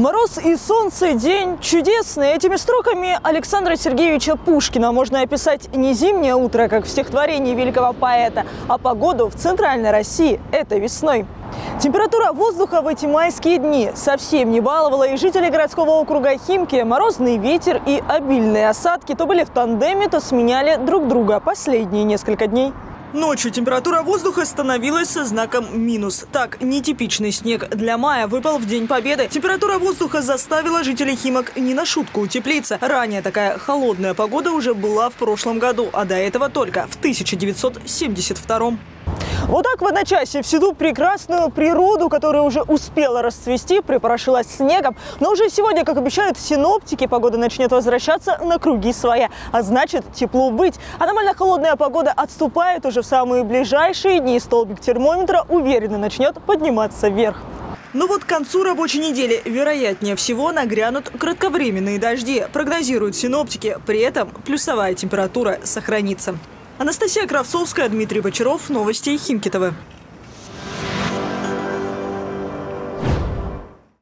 Мороз и солнце, день чудесный. Этими строками Александра Сергеевича Пушкина можно описать не зимнее утро, как в стихотворении великого поэта, а погоду в центральной России этой весной. Температура воздуха в эти майские дни совсем не баловала и жителей городского округа Химки. Морозный ветер и обильные осадки то были в тандеме, то сменяли друг друга последние несколько дней. Ночью температура воздуха становилась со знаком минус. Так, нетипичный снег для мая выпал в День Победы. Температура воздуха заставила жителей Химок не на шутку утеплиться. Ранее такая холодная погода уже была в прошлом году, а до этого только в 1972 вот так в одночасье всю прекрасную природу, которая уже успела расцвести, припорошилась снегом. Но уже сегодня, как обещают синоптики, погода начнет возвращаться на круги своя. А значит, тепло быть. Аномально холодная погода отступает уже в самые ближайшие дни. Столбик термометра уверенно начнет подниматься вверх. Но вот к концу рабочей недели, вероятнее всего, нагрянут кратковременные дожди, прогнозируют синоптики. При этом плюсовая температура сохранится. Анастасия Кравцовская, Дмитрий Бочаров. Новости Химки ТВ.